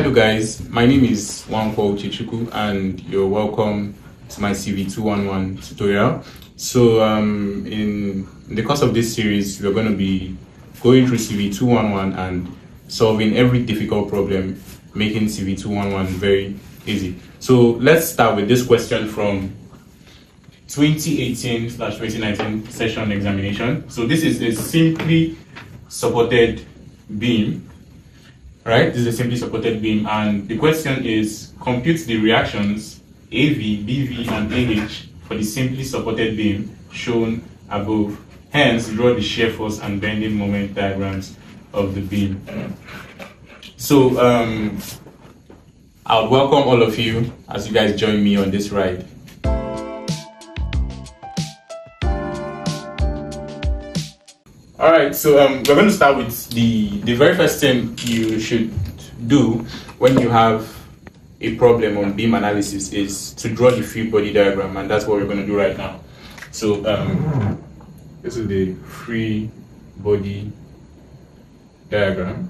Hello guys, my name is Nwankwo Uchechukwu and you're welcome to my CVE211 tutorial. So um, in, in the course of this series, we're going to be going through CVE211 and solving every difficult problem, making CVE211 very easy. So let's start with this question from 2018 slash 2019 session examination. So this is a simply supported beam right? This is a simply supported beam, and the question is compute the reactions AV, BV, and AH for the simply supported beam shown above. Hence, draw the shear force and bending moment diagrams of the beam. So, um, I would welcome all of you as you guys join me on this ride. All right, so um, we're going to start with the the very first thing you should do when you have a problem on beam analysis is to draw the free body diagram, and that's what we're going to do right now. So um, this is the free body diagram.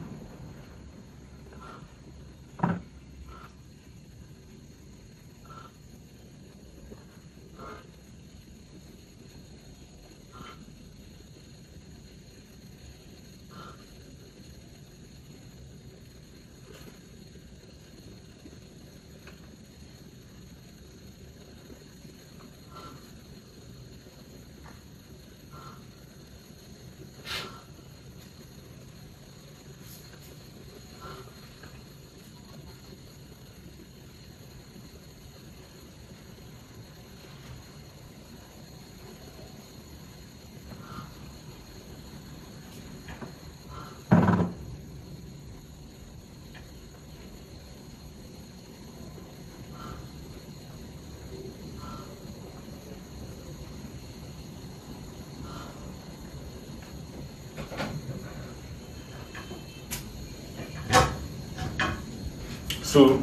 So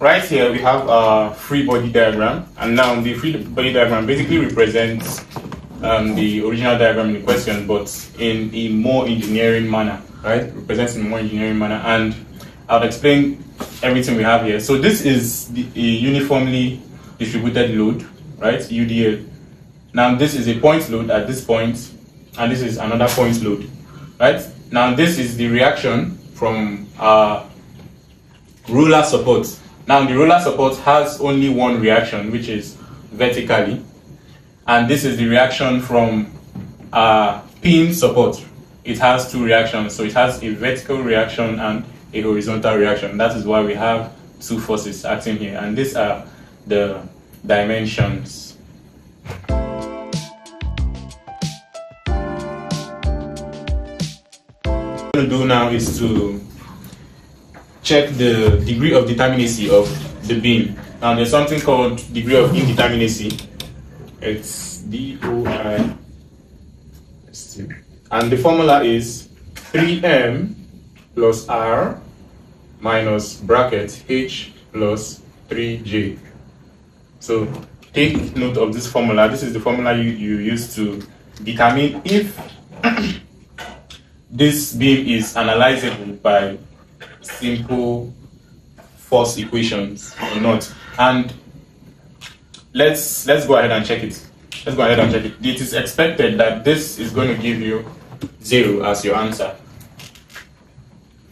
right here we have a free body diagram and now the free body diagram basically represents um, the original diagram in the question but in a more engineering manner, right? Represents in a more engineering manner and I'll explain everything we have here. So this is the, a uniformly distributed load, right? UDL. Now this is a point load at this point and this is another point load, right? Now this is the reaction from our roller support. Now the roller support has only one reaction, which is vertically, and this is the reaction from uh, pin support. It has two reactions, so it has a vertical reaction and a horizontal reaction. That is why we have two forces acting here, and these are the dimensions. Do now is to check the degree of determinacy of the beam. Now there's something called degree of indeterminacy. It's DOI. And the formula is 3m plus r minus bracket h plus 3j. So take note of this formula. This is the formula you, you use to determine if this beam is analyzable by simple force equations or not. And let's let's go ahead and check it. Let's go ahead and check it. It is expected that this is going to give you zero as your answer.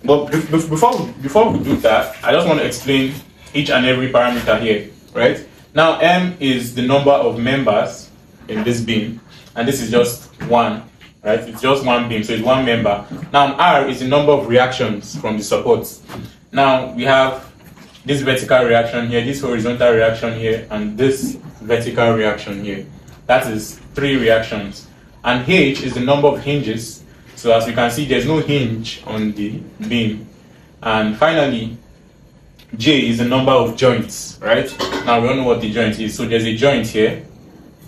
But before before we do that, I just want to explain each and every parameter here, right? Now m is the number of members in this beam, and this is just one right? It's just one beam, so it's one member. Now R is the number of reactions from the supports. Now we have this vertical reaction here, this horizontal reaction here, and this vertical reaction here. That is three reactions. And H is the number of hinges. So as you can see, there's no hinge on the beam. And finally, J is the number of joints, right? Now we don't know what the joint is. So there's a joint here,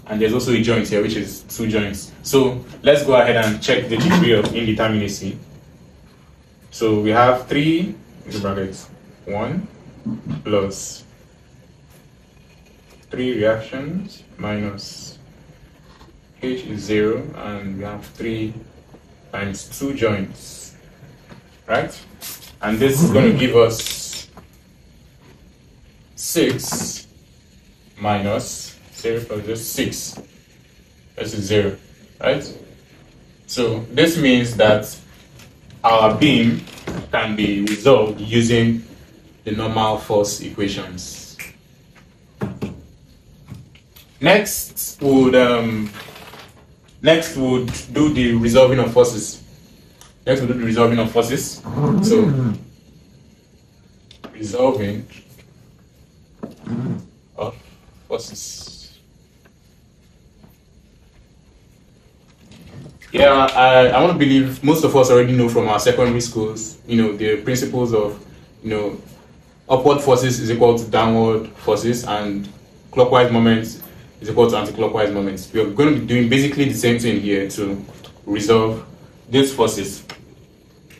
and there's also a joint here, which is two joints. So let's go ahead and check the degree of indeterminacy. So we have three brackets, one plus three reactions minus H is zero, and we have three times two joints, right? And this is going to give us 6 minus 0 plus this 6. This is 0, right? So this means that our beam can be resolved using the normal force equations. Next would um, next would do the resolving of forces. Next we'll do the resolving of forces. So resolving of forces. Yeah, I, I want to believe most of us already know from our secondary schools, you know, the principles of, you know, upward forces is equal to downward forces and clockwise moments is equal to anti-clockwise moments. We are going to be doing basically the same thing here to resolve these forces.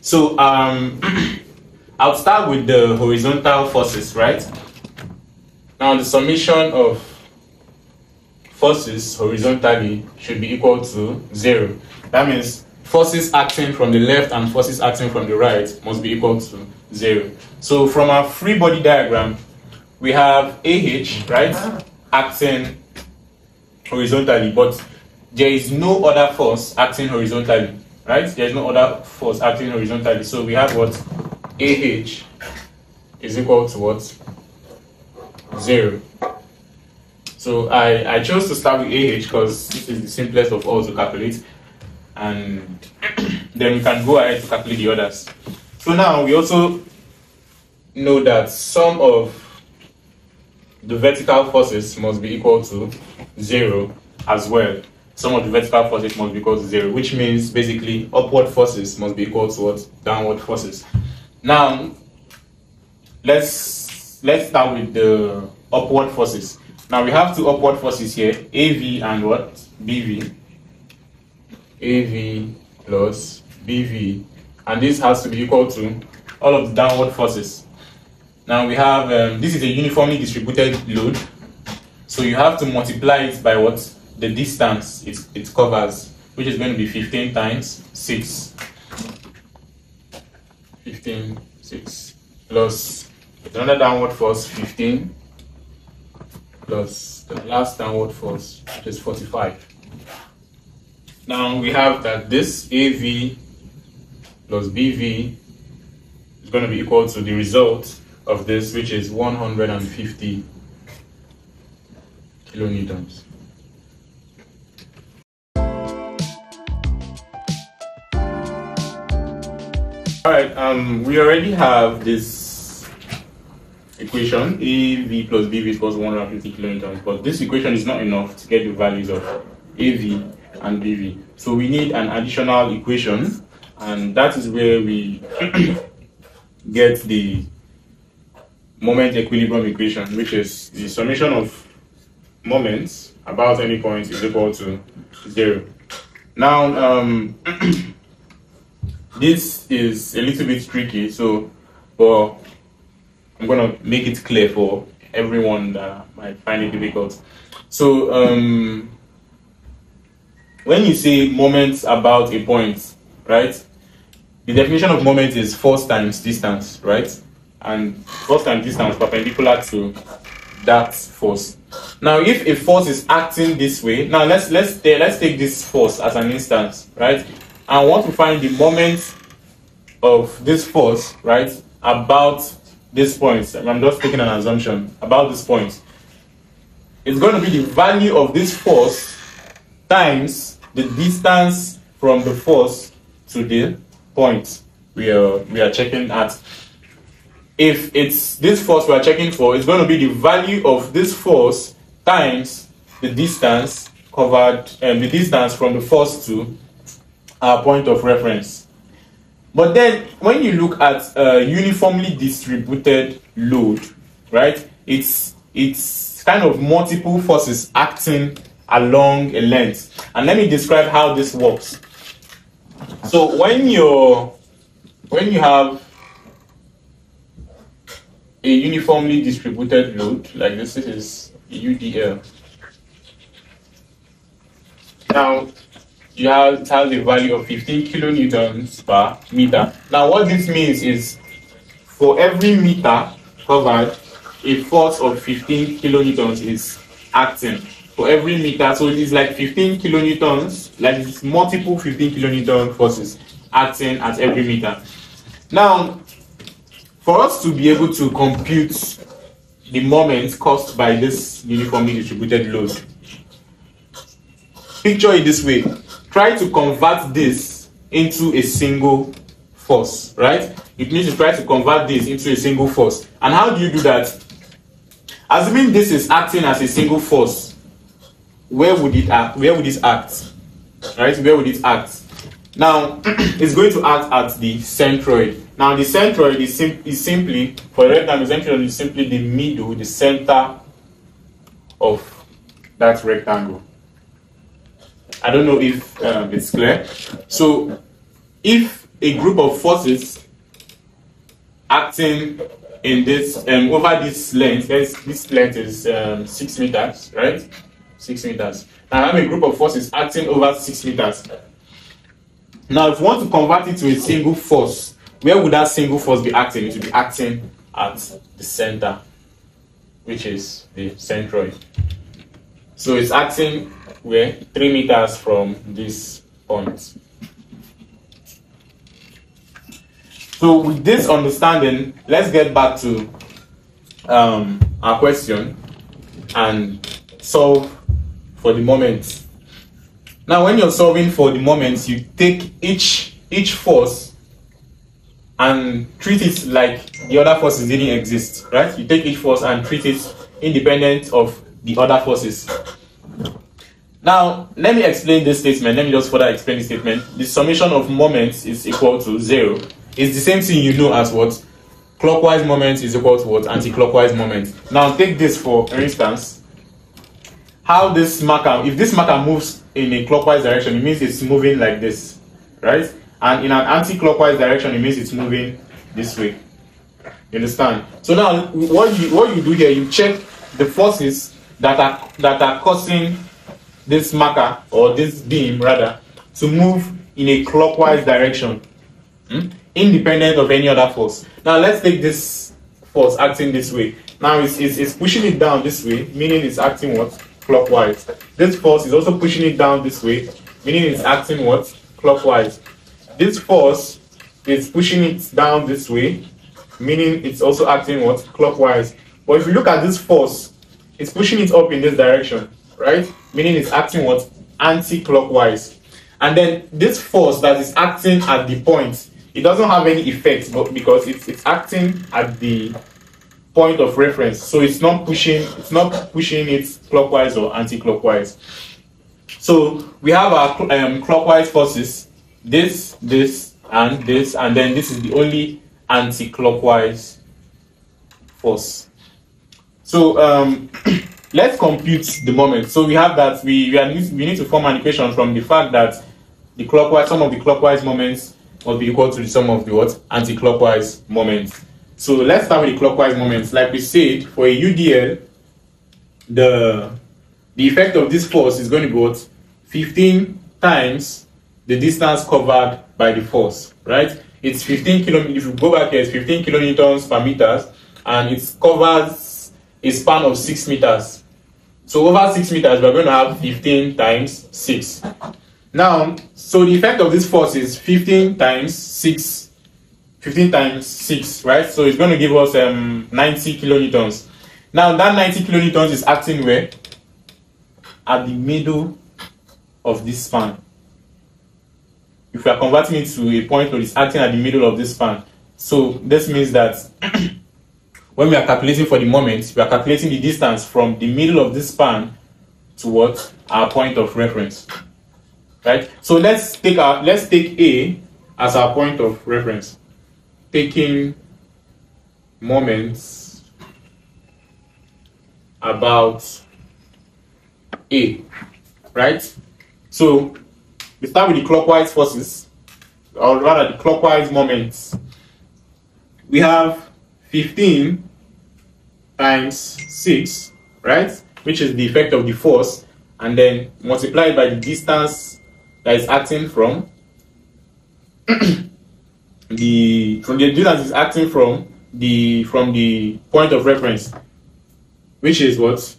So um, I'll start with the horizontal forces, right? Now the summation of forces horizontally should be equal to zero. That means forces acting from the left and forces acting from the right must be equal to zero. So from our free body diagram, we have AH, right, acting horizontally, but there is no other force acting horizontally, right? There is no other force acting horizontally. So we have what? AH is equal to what? Zero. So I, I chose to start with AH because this is the simplest of all to calculate. And then we can go ahead to calculate the others. So now we also know that sum of the vertical forces must be equal to zero as well. Sum of the vertical forces must be equal to zero, which means basically upward forces must be equal to what? Downward forces. Now, let's let's start with the upward forces. Now we have two upward forces here, AV and what? BV. AV plus BV. And this has to be equal to all of the downward forces. Now we have, um, this is a uniformly distributed load. So you have to multiply it by what? The distance it, it covers, which is going to be 15 times 6. 15, 6, plus another downward force, 15, plus the last downward force, which is 45. Now we have that this AV plus BV is going to be equal to the result of this, which is 150 kilonewtons. All right, um, we already have this equation, AV plus BV equals 150 kilonewtons, but this equation is not enough to get the values of AV and BV. So we need an additional equation, and that is where we get the moment equilibrium equation, which is the summation of moments about any point is equal to zero. Now, um, this is a little bit tricky, so but I'm gonna make it clear for everyone that might find it difficult. So, um, when you say moments about a point, right? The definition of moment is force times distance, right? And force times distance perpendicular to that force. Now, if a force is acting this way, now let's let's let's take this force as an instance, right? I want to find the moment of this force, right, about this point. I'm just taking an assumption about this point. It's going to be the value of this force times the distance from the force to the point we are we are checking at. If it's this force we are checking for, it's going to be the value of this force times the distance covered and um, the distance from the force to our point of reference. But then when you look at a uniformly distributed load, right? It's it's kind of multiple forces acting along a length. And let me describe how this works. So when you're when you have a uniformly distributed load like this, is UDL. Now you have has a value of 15 kilonewtons per meter. Now what this means is for every meter covered, a force of 15 kilonewtons is acting for every meter. So it is like 15 kilonewtons, like it's multiple 15 kilonewton forces acting at every meter. Now, for us to be able to compute the moment caused by this uniformly distributed load, picture it this way. Try to convert this into a single force, right? It means to try to convert this into a single force. And how do you do that? Assuming this is acting as a single force, where would it act? Where would it act? Right? Where would it act? Now, it's going to act at the centroid. Now, the centroid is, sim is simply, for the rectangle, the centroid is simply the middle, the center of that rectangle. I don't know if um, it's clear. So, if a group of forces acting in this um, over this length, this length is um, six meters, right? Six meters. Now I have a group of forces acting over six meters. Now, if you want to convert it to a single force, where would that single force be acting? It would be acting at the center, which is the centroid. So it's acting where three meters from this point. So with this understanding, let's get back to um, our question and solve for the moment. Now, when you're solving for the moment, you take each each force and treat it like the other forces didn't exist, right? You take each force and treat it independent of the other forces. Now, let me explain this statement. Let me just further explain the statement. The summation of moments is equal to zero it's the same thing you know as what clockwise moment is equal to what anti-clockwise moment. Now take this for instance. How this marker, if this marker moves in a clockwise direction, it means it's moving like this, right? And in an anti-clockwise direction, it means it's moving this way. You understand? So now, what you what you do here, you check the forces that are that are causing this marker or this beam rather to move in a clockwise direction. Hmm? independent of any other force. Now let's take this force acting this way. Now it's, it's, it's pushing it down this way, meaning it's acting what? Clockwise. This force is also pushing it down this way, meaning it's acting what? Clockwise. This force is pushing it down this way, meaning it's also acting what? Clockwise. But if you look at this force, it's pushing it up in this direction, right? Meaning it's acting what? Anti-clockwise. And then this force that is acting at the point it doesn't have any effect but because it's it's acting at the point of reference so it's not pushing it's not pushing it clockwise or anti-clockwise so we have our um, clockwise forces this this and this and then this is the only anti-clockwise force so um, let's compute the moment so we have that we we, are, we need to form an equation from the fact that the clockwise some of the clockwise moments must be equal to the sum of the what? Anti-clockwise moments. So let's start with the clockwise moments. Like we said, for a UDL, the the effect of this force is going to be what? 15 times the distance covered by the force, right? It's 15 kilometers. If you go back here, it's 15 kilonewtons per meters, and it covers a span of 6 meters. So over 6 meters, we're going to have 15 times 6. Now, so the effect of this force is 15 times 6, 15 times 6, right? So it's going to give us um, 90 kilonewtons. Now, that 90 kilonewtons is acting where? At the middle of this span. If we are converting it to a point where it's acting at the middle of this span. So this means that when we are calculating for the moment, we are calculating the distance from the middle of this span to what? Our point of reference right? So let's take our let's take A as our point of reference, taking moments about A, right? So we start with the clockwise forces, or rather the clockwise moments. We have 15 times 6, right? Which is the effect of the force, and then multiplied by the distance that is acting from the from the distance is acting from the from the point of reference which is what?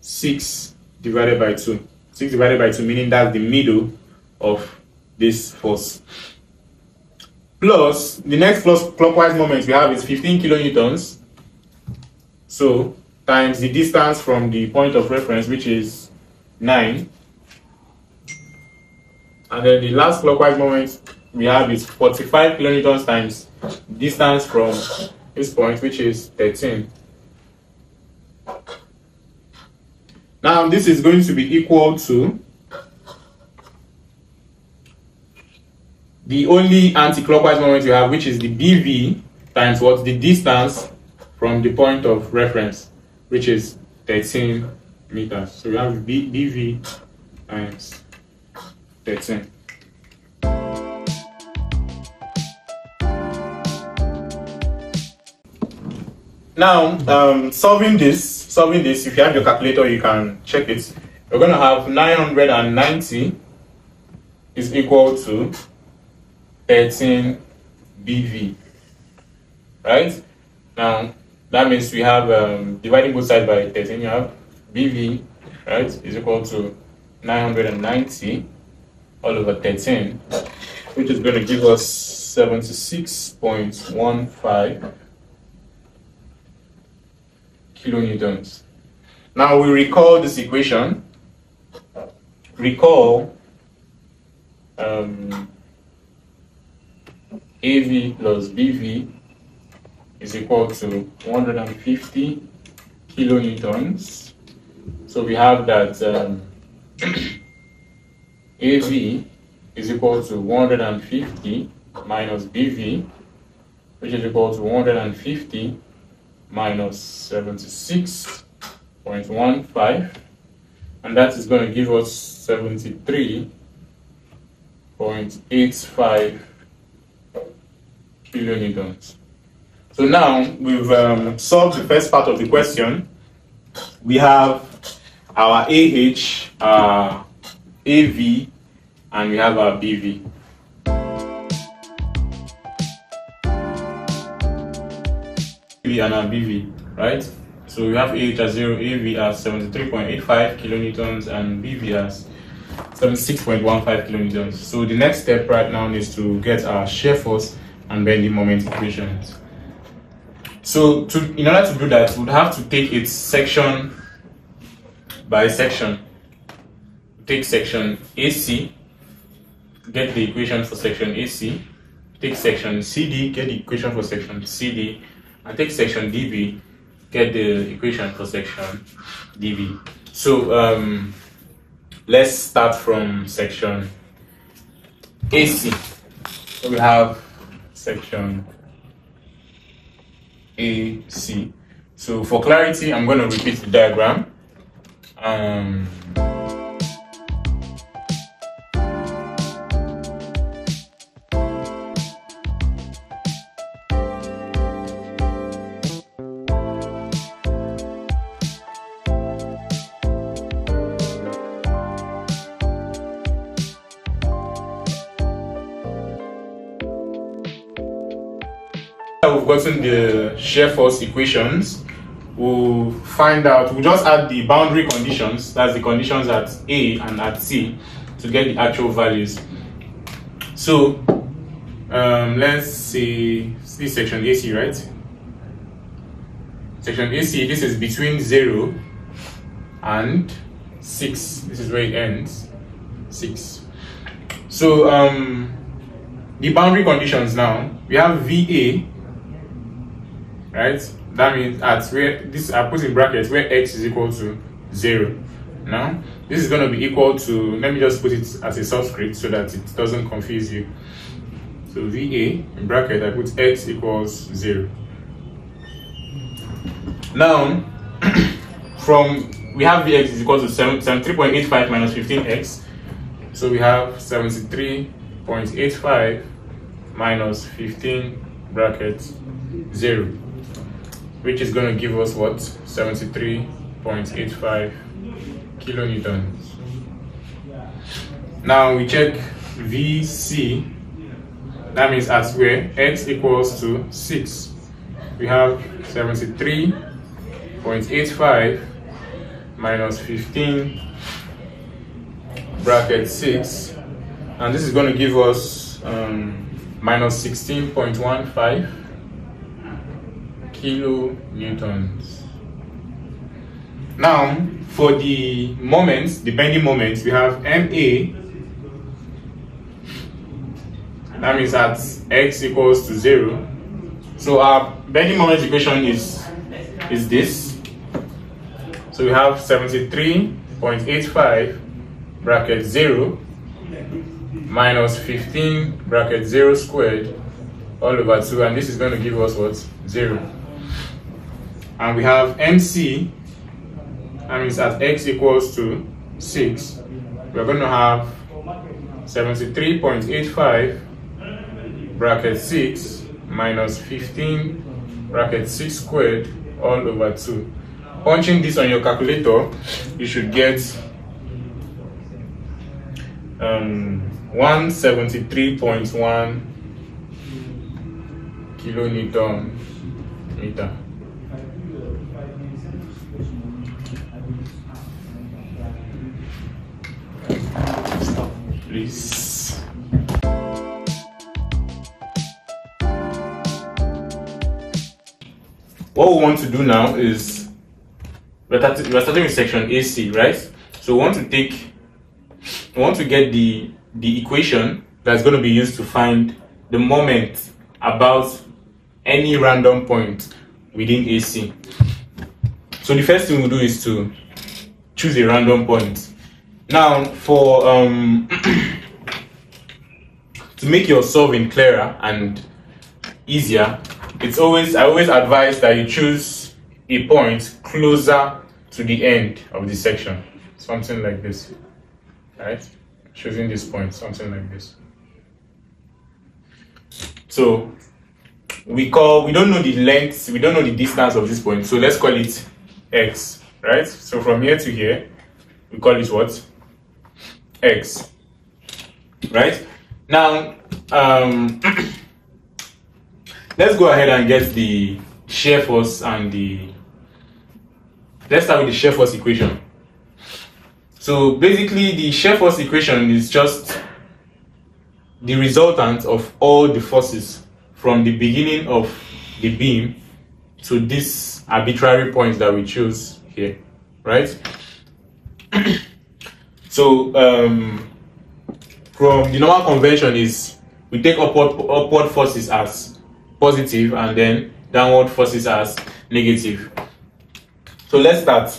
6 divided by 2. 6 divided by 2, meaning that's the middle of this force. Plus, the next plus clockwise moment we have is 15 kilonewtons. So, times the distance from the point of reference, which is 9. And then the last clockwise moment we have is 45 kilonewtons times distance from this point, which is 13. Now, this is going to be equal to the only anti-clockwise moment you have, which is the BV times what? The distance from the point of reference, which is 13 meters. So we have BV times 13. Now, um, solving this, solving this, if you have your calculator, you can check it. You're going to have 990 is equal to 13 BV, right? Now, that means we have, um, dividing both sides by 13, you have BV, right, is equal to 990 all over 13, which is going to give us 76.15 kilonewtons. Now we recall this equation. Recall um, AV plus BV is equal to 150 kilonewtons. So we have that um, AV is equal to 150 minus BV, which is equal to 150 minus 76.15 and that is going to give us 73.85 kilonewtons. So now we've um, solved the first part of the question. We have our AH, our AV, and we have our BV. And our BV, right? So we have AH as 0, AV as 73.85 kilonewtons, and BV as 76.15 kilonewtons. So the next step right now is to get our shear force and bending moment equations. So to, in order to do that, we'd have to take its section by section. Take section AC, get the equation for section AC. Take section CD, get the equation for section CD and take section dB, get the equation for section dB. So um, let's start from section AC. So we have section AC. So for clarity, I'm going to repeat the diagram. Um, the shear force equations, we'll find out, we'll just add the boundary conditions, that's the conditions at A and at C, to get the actual values. So, um, let's see, this section AC, right? Section AC, this is between 0 and 6. This is where it ends. 6. So, um, the boundary conditions now, we have VA right? That means at where this I put in brackets where x is equal to zero. Now this is going to be equal to. Let me just put it as a subscript so that it doesn't confuse you. So VA in bracket I put x equals zero. Now from we have Vx is equal to 73.85 minus 15x. So we have 73.85 minus 15 bracket 0 which is going to give us what? 73.85 kilonewtons now we check vc that means at where x equals to 6 we have 73.85 minus 15 bracket 6 and this is going to give us um, minus 16.15 kilo newtons. Now for the moments the bending moments we have ma that means that x equals to 0 so our bending moment equation is is this. So we have 73.85 bracket 0 minus 15 bracket 0 squared all over 2 and this is going to give us what? 0 and we have mc and it's at x equals to 6 we're going to have 73.85 bracket 6 minus 15 bracket 6 squared all over 2. Punching this on your calculator, you should get um, 173.1 kilonewton meter. Please. what we want to do now is we're starting with section AC, right? So we want to take, we want to get the the equation that's going to be used to find the moment about any random point within AC. So the first thing we'll do is to choose a random point. Now, for um, to make your solving clearer and easier, it's always I always advise that you choose a point closer to the end of the section. Something like this. Right? Choosing this point, something like this. So we call we don't know the length, we don't know the distance of this point, so let's call it x, right? So from here to here, we call it what? X. Right? Now um let's go ahead and get the shear force and the let's start with the shear force equation so basically the shear force equation is just the resultant of all the forces from the beginning of the beam to this arbitrary point that we choose here right so um, from the normal convention is we take upward upward forces as positive and then downward forces as negative. So let's start.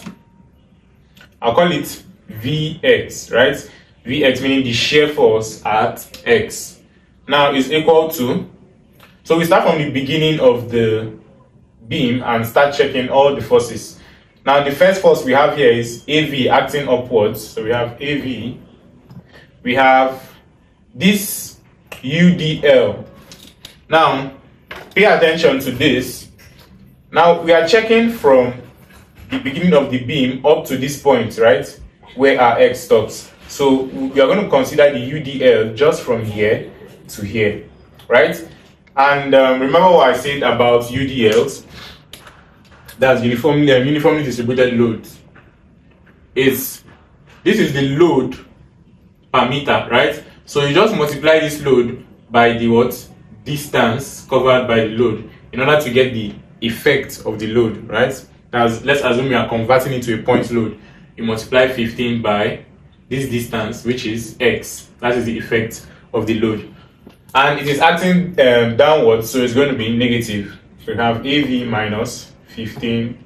I'll call it Vx, right? Vx meaning the shear force at x. Now is equal to, so we start from the beginning of the beam and start checking all the forces. Now the first force we have here is AV acting upwards. So we have AV. We have this UDL. Now pay attention to this. Now we are checking from the beginning of the beam up to this point, right? Where our x stops. So we are going to consider the UDL just from here to here, right? And um, remember what I said about UDLs? That's uniformly uh, uniformly distributed load. Is this is the load per meter, right? So you just multiply this load by the what distance covered by the load in order to get the effect of the load, right? As let's assume you are converting into a point load. You multiply 15 by this distance, which is x. That is the effect of the load. And it is acting um, downwards, so it's going to be negative. So we have AV minus 15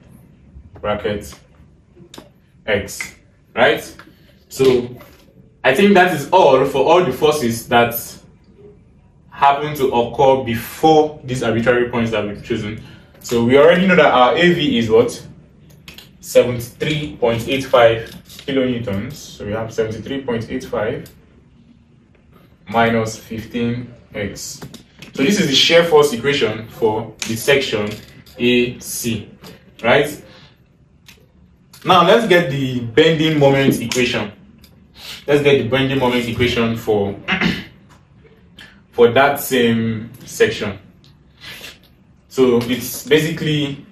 bracket x, right? So I think that is all for all the forces that happen to occur before these arbitrary points that we've chosen. So we already know that our AV is what? 73.85 kilonewtons. So we have 73.85 minus 15x. So this is the shear force equation for the section AC, right? Now let's get the bending moment equation. Let's get the bending moment equation for for that same section. So it's basically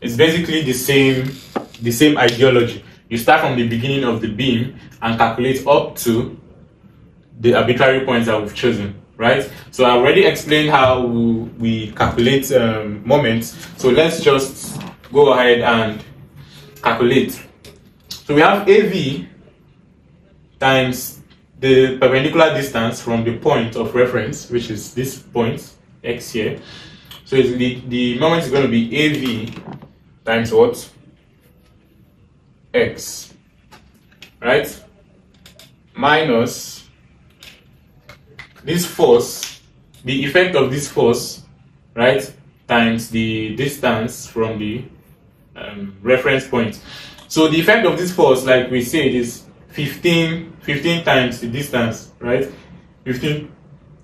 it's basically the same the same ideology. You start from the beginning of the beam and calculate up to the arbitrary points that we've chosen, right? So I already explained how we calculate um, moments. So let's just go ahead and calculate. So we have AV times the perpendicular distance from the point of reference, which is this point, x here. So the, the moment is going to be AV times what? X, right? Minus this force, the effect of this force, right? Times the distance from the um, reference point. So the effect of this force, like we said, is 15, 15 times the distance, right? 15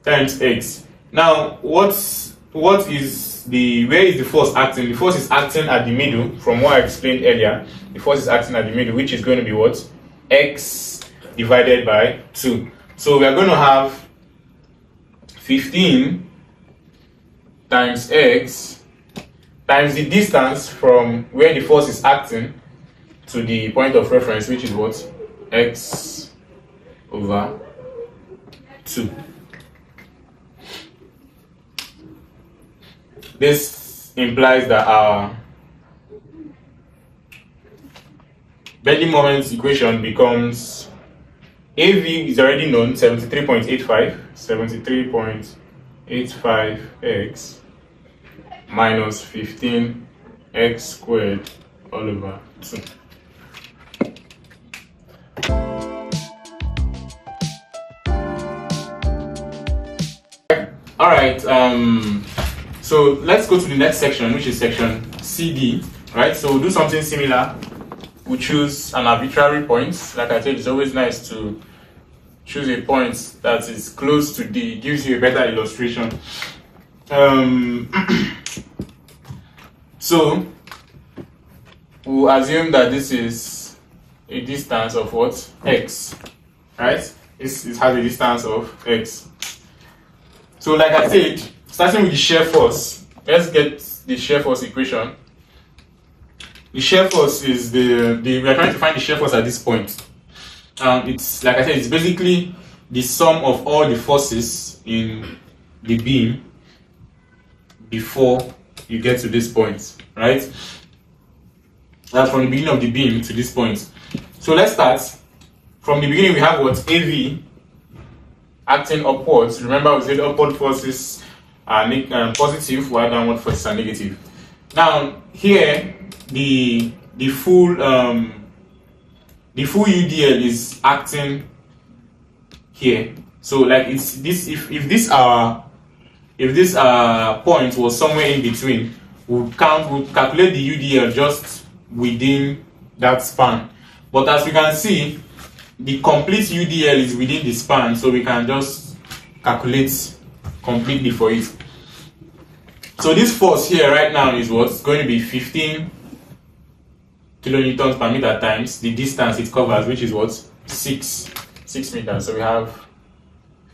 times x. Now, what's what is the where is the force acting? The force is acting at the middle, from what I explained earlier. The force is acting at the middle, which is going to be what x divided by two. So we are going to have 15 times x times the distance from where the force is acting to the point of reference, which is what x over 2. This implies that our bending moment equation becomes AV is already known 73.85 73.85x minus 15x squared all over 2. All right, um, so let's go to the next section, which is section CD, right? So we'll do something similar. We choose an arbitrary point. Like I said, it's always nice to choose a point that is close to D, gives you a better illustration. Um, so we'll assume that this is a distance of what? X, right? This, it has a distance of X. So like I said, starting with the shear force, let's get the shear force equation. The shear force is the, the we are trying to find the shear force at this point. Um, it's like I said, it's basically the sum of all the forces in the beam before you get to this point, right? That's from the beginning of the beam to this point. So let's start. From the beginning, we have what? AV acting upwards. Remember, we said upward forces are um, positive, while downward forces are negative. Now, here, the the full um, the full UDL is acting here. So, like it's this. If if this our if this uh, point was somewhere in between, we'll count, we'll calculate the UDL just within that span. But as we can see, the complete UDL is within the span, so we can just calculate completely for it. So this force here right now is what's going to be 15 kilonewtons per meter times the distance it covers, which is what? 6, 6 meters. So we have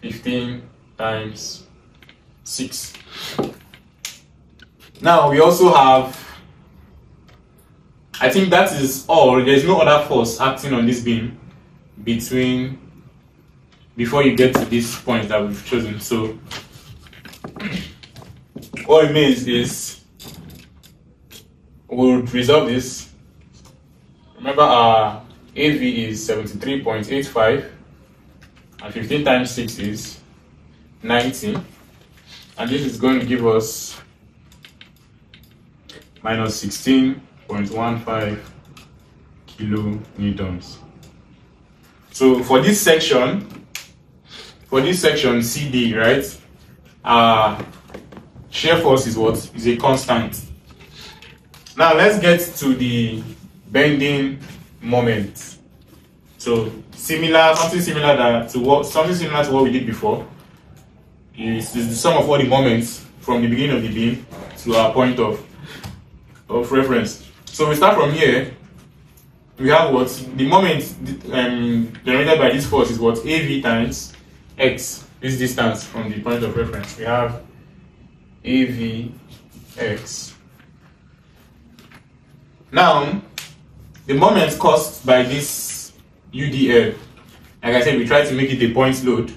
15 times 6. Now we also have, I think that is all. There's no other force acting on this beam between, before you get to this point that we've chosen. So what it means is we'll resolve this. Remember our AV is 73.85 and 15 times 6 is 90 and this is going to give us minus 16.15 kilonewtons. So for this section, for this section CD, right, uh, shear force is what? Is a constant. Now let's get to the bending moment. So similar, something similar that to what something similar to what we did before is, is the sum of all the moments from the beginning of the beam to our point of, of reference. So we start from here. We have what the moment um, generated by this force is what AV times x, this distance from the point of reference. We have AV x Now, the moment caused by this UDL, like I said, we try to make it a point load.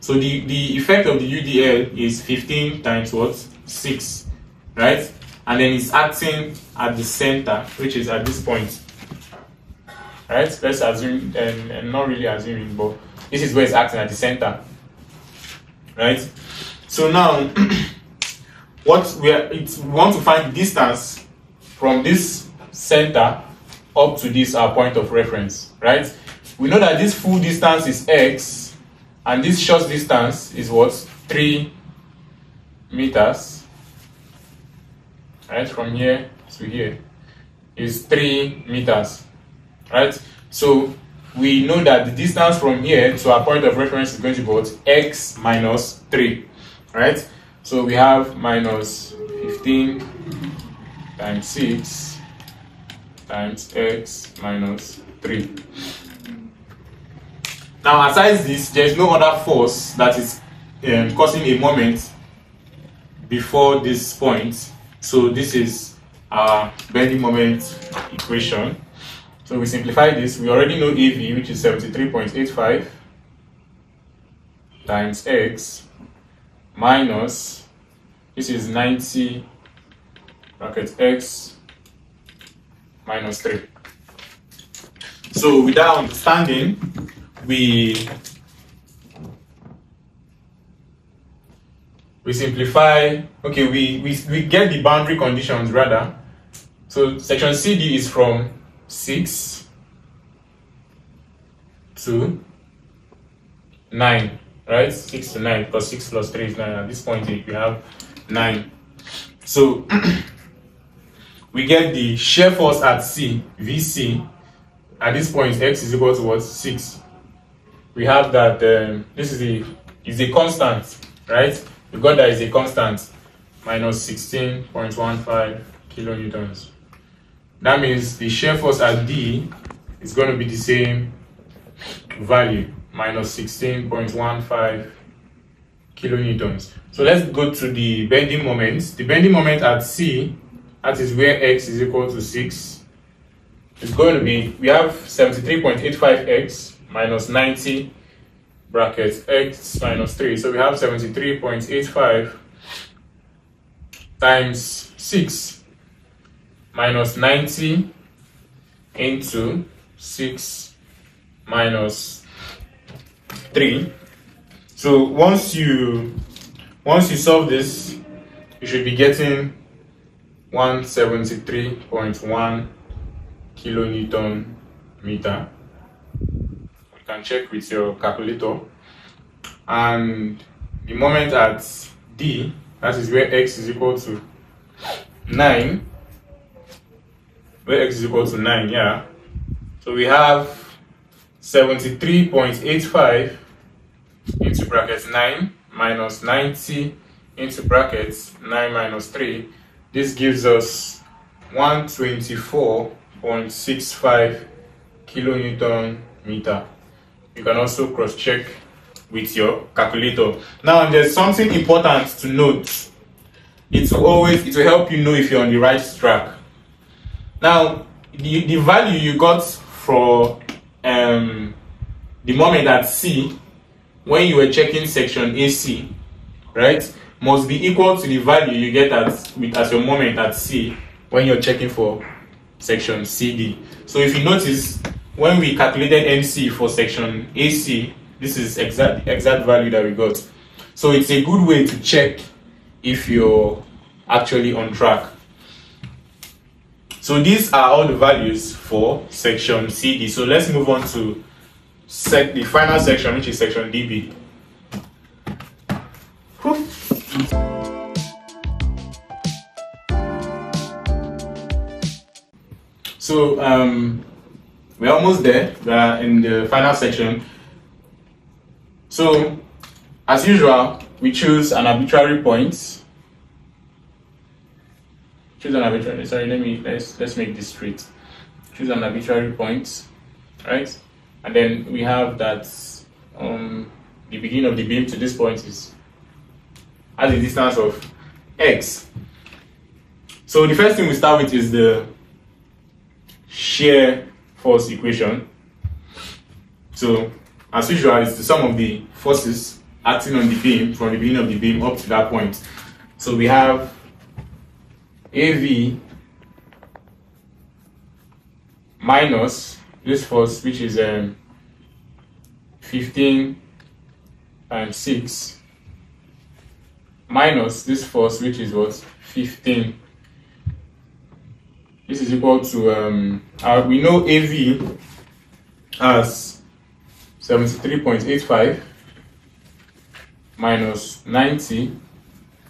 So the, the effect of the UDL is 15 times what? 6, right? And then it's acting at the center, which is at this point. Right? Let's assume, and, and not really assuming, but this is where it's acting at the center. Right? So now, what we are, we want to find distance from this center up to this our point of reference, right? We know that this full distance is x, and this short distance is what? 3 meters, right? From here to here is 3 meters, right? So we know that the distance from here to our point of reference is going to be what? x minus 3, right? So we have minus 15 times 6 times x minus 3. Now, aside this, there is no other force that is um, causing a moment before this point. So this is our bending moment equation. So we simplify this. We already know AV, which is 73.85 times x minus, this is 90 bracket x minus 3. So with that understanding, we we simplify, okay, we, we, we get the boundary conditions rather. So section CD is from 6 to 9, right? 6 to 9, because 6 plus 3 is 9. At this point, we have 9. So we get the shear force at C, VC. At this point, X is equal to what? 6. We have that um, this is a, is a constant, right? We got that is a constant, minus 16.15 kilonewtons. That means the shear force at D is going to be the same value, minus 16.15 kilonewtons. So let's go to the bending moment. The bending moment at C, that is where x is equal to 6, is going to be, we have 73.85x minus 90 bracket x minus 3. So we have 73.85 times 6 minus 90 into 6 minus 3. So once you once you solve this, you should be getting 173.1 kilonewton meter. You can check with your calculator. And the moment at D, that is where x is equal to 9, where x is equal to 9, yeah. So we have 73.85 into brackets 9 minus 90 into brackets 9 minus 3. This gives us 124.65 kilonewton meter. You can also cross check with your calculator. Now there's something important to note. It will always it will help you know if you're on the right track. Now the, the value you got for um, the moment at C when you were checking section AC, right, must be equal to the value you get at with as your moment at C when you're checking for section CD. So if you notice, when we calculated MC for section AC, this is exact exact value that we got. So it's a good way to check if you're actually on track. So these are all the values for section CD. So let's move on to sec the final section, which is section DB. So um, we're almost there. We are in the final section. So, as usual, we choose an arbitrary point. Choose an arbitrary. Sorry, let me let's let's make this straight. Choose an arbitrary point, right? And then we have that um, the beginning of the beam to this point is at a distance of x. So the first thing we start with is the shear force equation. So, as usual, it's the sum of the forces acting on the beam from the beginning of the beam up to that point. So we have AV minus this force, which is um, 15 times 6, minus this force, which is what? 15. This is equal to, um, uh, we know AV as 73.85 minus 90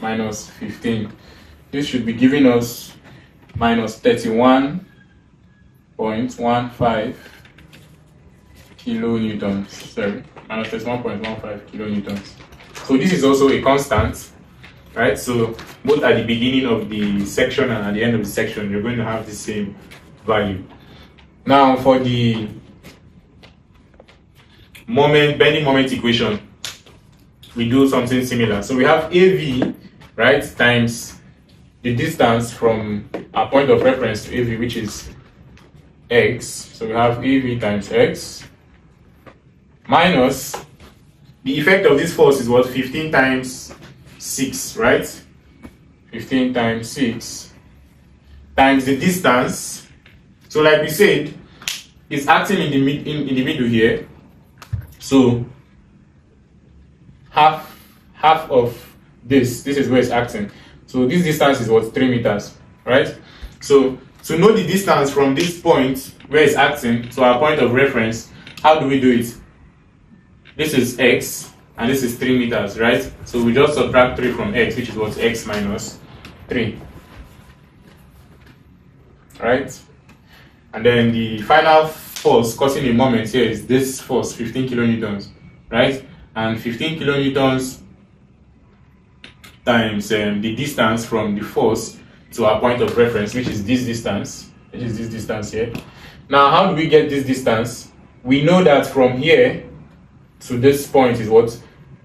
minus 15. This should be giving us minus 31.15 kilonewtons. Sorry, minus 31.15 kilonewtons. So this is also a constant, right? So both at the beginning of the section and at the end of the section, you're going to have the same value. Now for the moment, bending moment equation, we do something similar. So we have AV, right, times the distance from our point of reference to AV, which is x. So we have AV times x minus the effect of this force is what 15 times 6, right? 15 times 6 times the distance. So like we said, it's acting in the mid in, in the middle here. So half half of this this is where it's acting so this distance is what three meters right so to know the distance from this point where it's acting to our point of reference how do we do it this is x and this is three meters right so we just subtract three from x which is what x minus three right and then the final force causing a moment here is this force 15 kilonewtons right and 15 kilonewtons times um, the distance from the force to our point of reference, which is this distance, which is this distance here. Now, how do we get this distance? We know that from here to this point is what?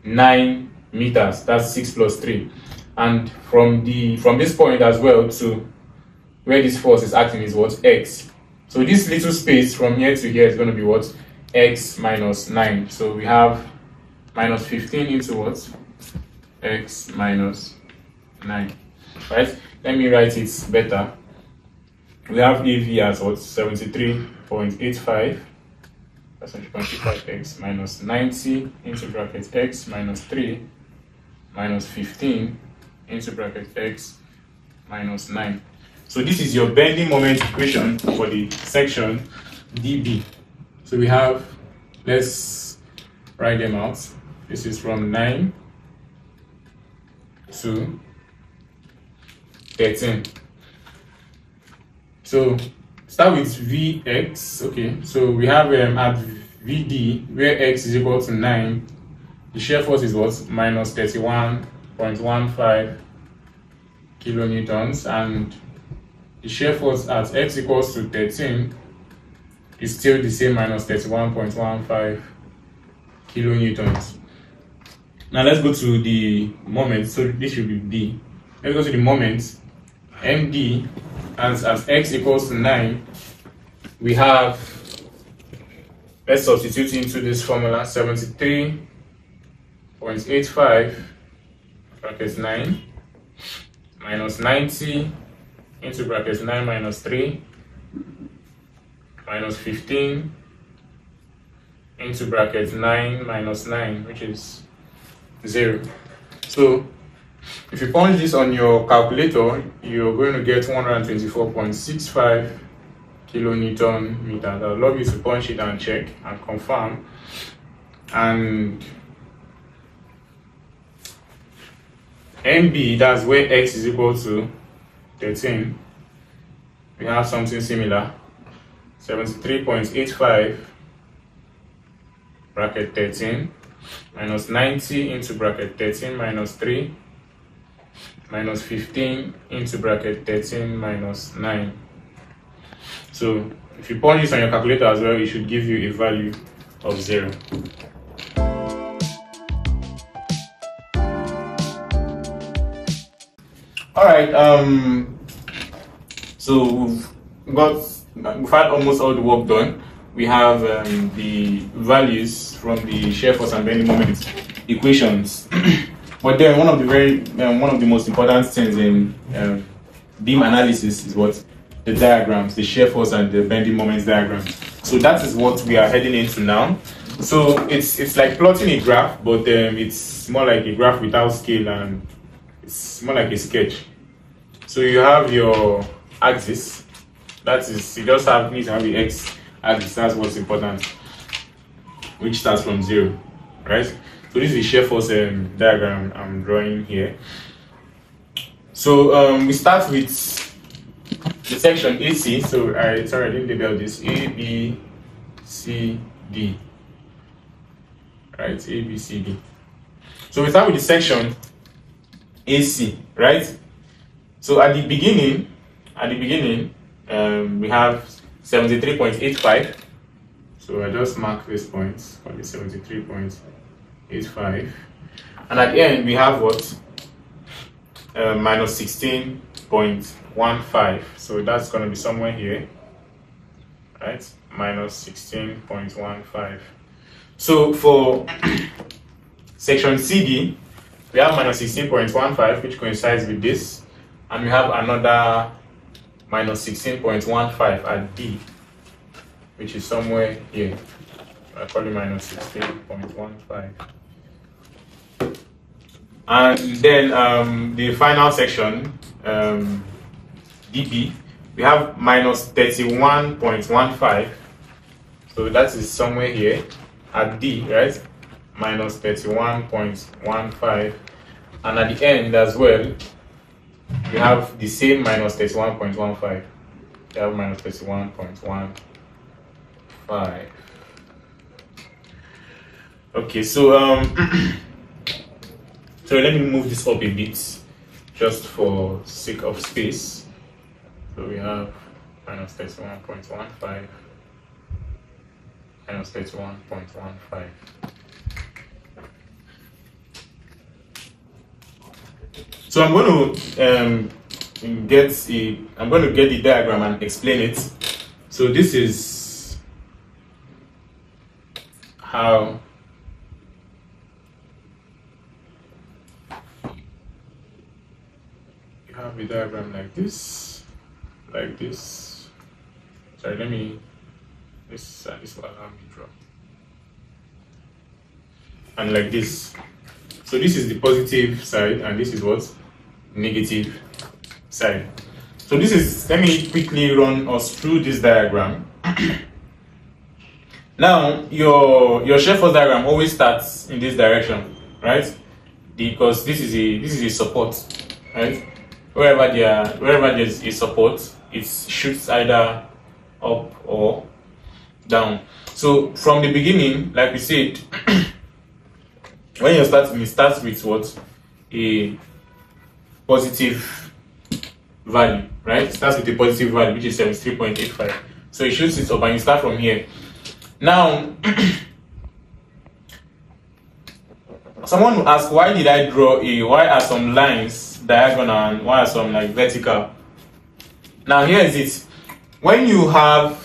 9 meters. That's 6 plus 3. And from the from this point as well to where this force is acting is what? X. So this little space from here to here is going to be what? X minus 9. So we have minus 15 into what? x minus 9. Right? Let me write it better. We have AV as what? 73.85 x minus 90 into bracket x minus 3 minus 15 into bracket x minus 9. So this is your bending moment equation for the section DB. So we have, let's write them out. This is from 9 to 13. So start with Vx, okay, so we have um, at Vd where x is equal to 9, the shear force is what? Minus 31.15 kilonewtons and the shear force at x equals to 13 is still the same minus 31.15 kilonewtons. Now let's go to the moment. So this should be D. Let's go to the moment. MD as, as x equals to 9, we have, let's substitute into this formula 73.85 brackets 9 minus 90 into brackets 9 minus 3 minus 15 into brackets 9 minus 9, which is 0. So if you punch this on your calculator, you're going to get 124.65 kilonewton meters. I'd love you to punch it and check and confirm. And MB, that's where X is equal to 13. We have something similar. 73.85 bracket 13 minus 90 into bracket 13 minus 3 minus 15 into bracket 13 minus 9. So if you punch this on your calculator as well, it should give you a value of 0. Alright, um, so we've got we've had almost all the work done. We have um, the values from the shear force and bending moment equations. but then one of the very um, one of the most important things in um, beam analysis is what the diagrams, the shear force and the bending moments diagrams. So that is what we are heading into now. So it's it's like plotting a graph, but um, it's more like a graph without scale and it's more like a sketch. So you have your axis. That is, you just have need to have the x axis. That's what's important, which starts from zero, right? So this is the shear force um, diagram I'm drawing here. So um, we start with the section AC. So I sorry I didn't label this A B C D. Right, A B C D. So we start with the section AC, right? So at the beginning, at the beginning, um, we have 73.85. So I just mark this point for the 73.85. And at the end, we have what? Uh, minus 16.15. So that's going to be somewhere here, right? Minus 16.15. So for section CD, we have minus 16.15, which coincides with this. And we have another minus 16.15 at D, which is somewhere here. I call it minus 16.15. And then um, the final section, um, DB, we have minus 31.15. So that is somewhere here at D, right? Minus 31.15. And at the end as well, we have the same minus 31.15. We have minus 31.15. Okay, so um so let me move this up a bit just for sake of space. So we have minus 31.15 minus 31.15. So I'm going to um, get a, I'm going to get the diagram and explain it. So this is how diagram like this, like this. Sorry, let me this uh, this will allow me draw, and like this. So this is the positive side, and this is what negative side. So this is, let me quickly run us through this diagram. now, your, your force diagram always starts in this direction, right? Because this is a, this is a support, right? Wherever there, wherever there's a support, it shoots either up or down. So from the beginning, like we said, when you're starting, it starts with what? A positive value, right? It starts with a positive value, which is 73.85. So it shoots it up and you start from here. Now, someone will ask, why did I draw a, why are some lines diagonal and are some like vertical? Now here is it. When you have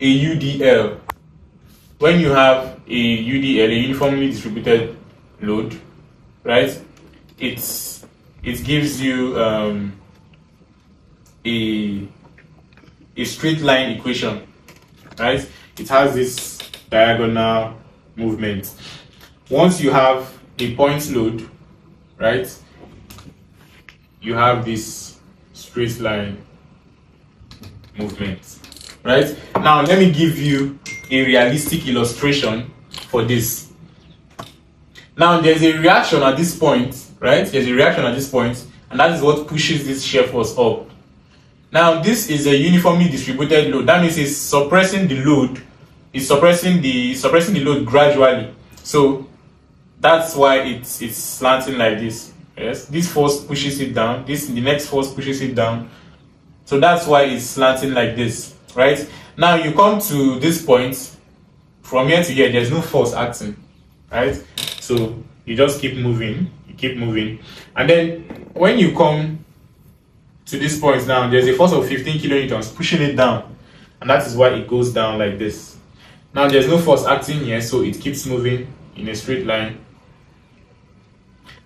a UDL, when you have a UDL, a uniformly distributed load, right? It's it gives you um, a a straight line equation, right? It has this diagonal movement. Once you have a point load, right? You have this straight line movement, right? Now let me give you a realistic illustration for this. Now there's a reaction at this point, right? There's a reaction at this point, and that is what pushes this shear force up. Now this is a uniformly distributed load. That means it's suppressing the load, it's suppressing the suppressing the load gradually. So that's why it's it's slanting like this. Yes, this force pushes it down. This the next force pushes it down. So that's why it's slanting like this, right? Now you come to this point, from here to here, there's no force acting, right? So you just keep moving, you keep moving. And then when you come to this point now, there's a force of 15 kilonewtons pushing it down. And that is why it goes down like this. Now there's no force acting here, so it keeps moving in a straight line.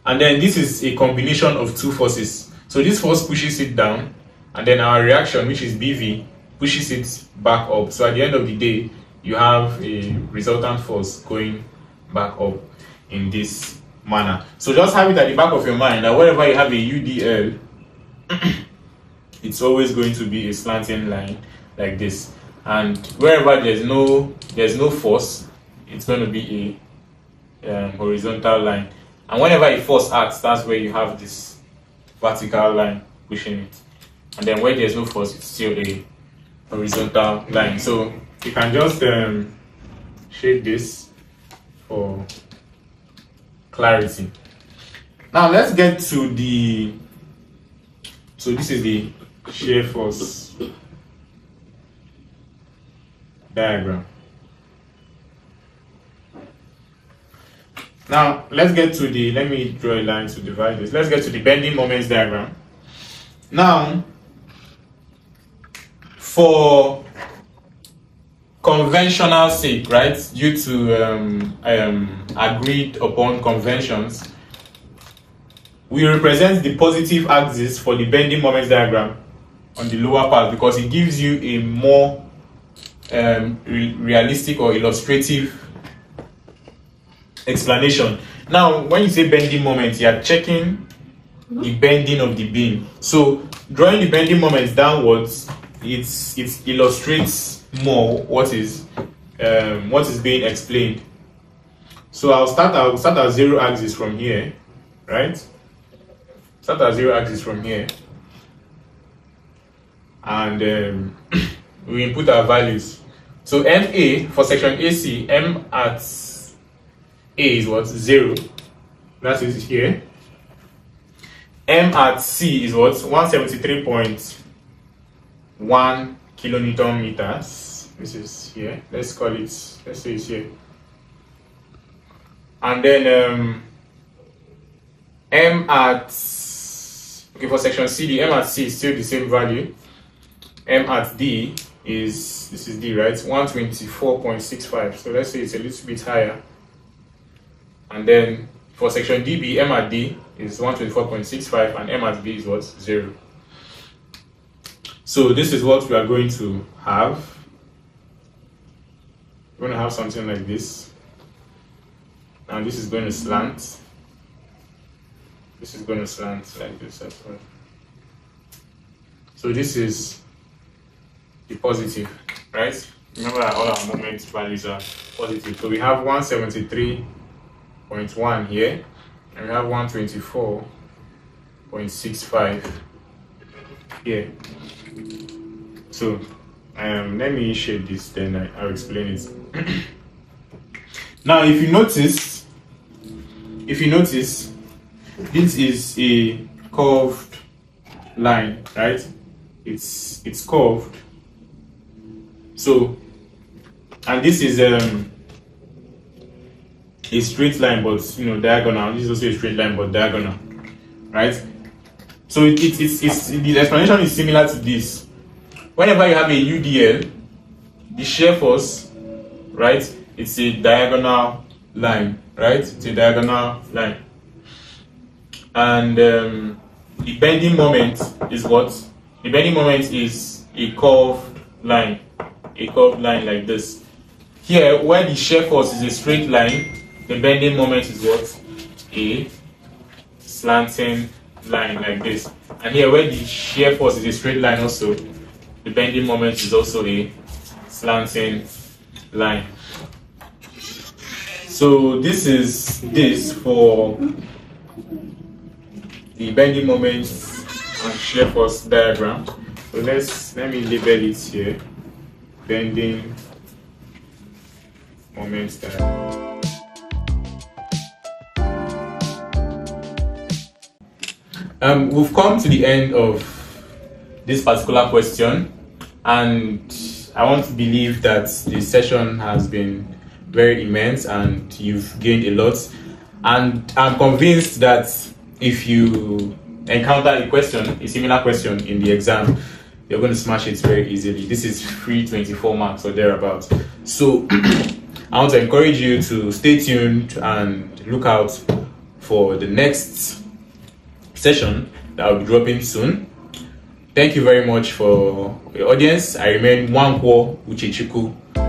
And then this is a combination of two forces. So this force pushes it down, and then our reaction, which is BV, pushes it back up. So at the end of the day, you have a resultant force going back up in this manner. So just have it at the back of your mind that wherever you have a UDL, it's always going to be a slanting line like this. And wherever there's no there's no force, it's going to be a um, horizontal line. And whenever a force acts, that's where you have this vertical line pushing it. And then where there's no force, it's still a horizontal line. So you can just um, shape this for clarity. Now let's get to the, so this is the shear force diagram. Now let's get to the, let me draw a line to divide this. Let's get to the bending moments diagram. Now, for conventional sake, right, due to um, um, agreed upon conventions, we represent the positive axis for the bending moments diagram on the lower part because it gives you a more um, re realistic or illustrative explanation. Now, when you say bending moment, you are checking the bending of the beam. So, drawing the bending moments downwards, it's it illustrates more what is um, what is being explained. So I'll start. I'll start at zero axis from here, right? Start at zero axis from here, and um, we input our values. So MA for section AC, M at A is what zero. That is here. M at C is what 173.1 kilonewton meters. This is here. Let's call it, let's say it's here. And then um, M at, okay, for section C, the M at C is still the same value. M at D is, this is D, right? 124.65. So let's say it's a little bit higher. And then for section DB, M at D is 124.65 and M at B is what? 0. So this is what we are going to have. We're going to have something like this. And this is going to slant. This is going to slant like this as well. So this is the positive, right? Remember that all our moment values are positive. So we have 173.1 here, and we have 124.65 here. So um, let me shade this, then I, will explain it. now, if you notice, if you notice, this is a curved line, right? It's it's curved. So, and this is um, a straight line, but you know diagonal. This is also a straight line, but diagonal, right? So it, it, it's, it's the explanation is similar to this. Whenever you have a UDL, the shear force, right? It's a diagonal line, right? It's a diagonal line. And um, the bending moment is what? The bending moment is a curved line, a curved line like this. Here, where the shear force is a straight line, the bending moment is what? A slanting line like this. And here where the shear force is a straight line also, the bending moment is also a slanting line. So this is this for the bending moment and shear force diagram. So let's let me label it here. Bending moment diagram. Um, we've come to the end of this particular question, and I want to believe that the session has been very immense and you've gained a lot. And I'm convinced that if you encounter a question, a similar question in the exam, you're going to smash it very easily. This is free 24 marks or thereabouts. So I want to encourage you to stay tuned and look out for the next session that will be dropping soon. Thank you very much for your audience. I remain Nwankwo Uchechukwu.